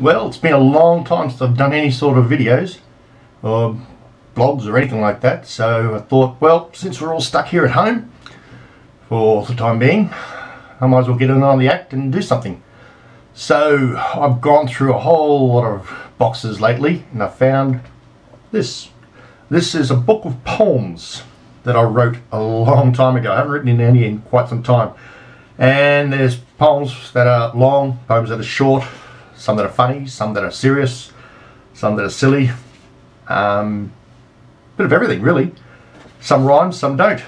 Well, it's been a long time since I've done any sort of videos or blogs or anything like that. So I thought, well, since we're all stuck here at home for the time being, I might as well get in on the act and do something. So I've gone through a whole lot of boxes lately and I found this. This is a book of poems that I wrote a long time ago. I haven't written in any in quite some time. And there's poems that are long, poems that are short, some that are funny, some that are serious, some that are silly. Um, bit of everything really. Some rhyme, some don't.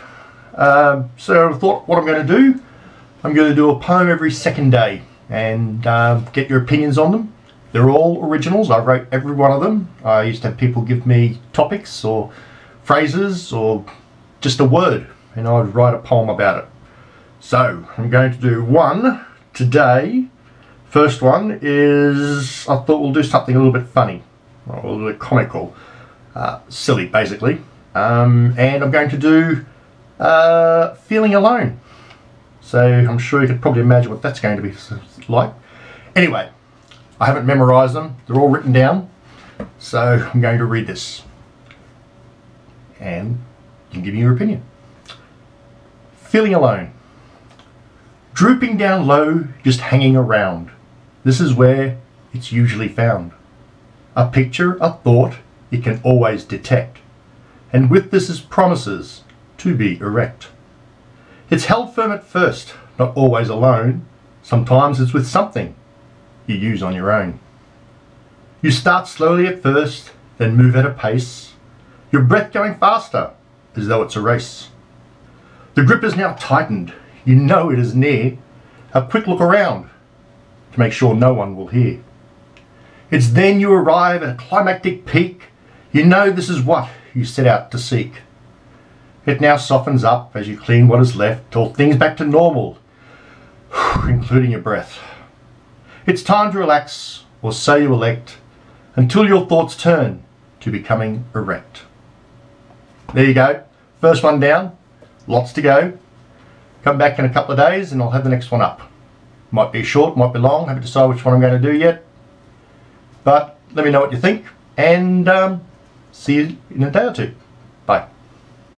Um, so I thought what I'm going to do, I'm going to do a poem every second day and uh, get your opinions on them. They're all originals. I wrote every one of them. I used to have people give me topics or phrases or just a word and I would write a poem about it. So I'm going to do one today. First one is, I thought we'll do something a little bit funny, or a little bit comical, uh, silly basically. Um, and I'm going to do uh, Feeling Alone. So I'm sure you could probably imagine what that's going to be like. Anyway, I haven't memorized them. They're all written down. So I'm going to read this. And you can give me your opinion. Feeling alone. Drooping down low, just hanging around. This is where it's usually found. A picture, a thought, it can always detect. And with this is promises to be erect. It's held firm at first, not always alone. Sometimes it's with something you use on your own. You start slowly at first, then move at a pace, your breath going faster, as though it's a race. The grip is now tightened, you know it is near. A quick look around to make sure no one will hear. It's then you arrive at a climactic peak, you know this is what you set out to seek. It now softens up as you clean what is left, all things back to normal, including your breath. It's time to relax, or so you elect, until your thoughts turn to becoming erect. There you go. First one down. Lots to go. Come back in a couple of days and I'll have the next one up. Might be short, might be long. Haven't decided which one I'm going to do yet. But let me know what you think and um, see you in a day or two. Bye.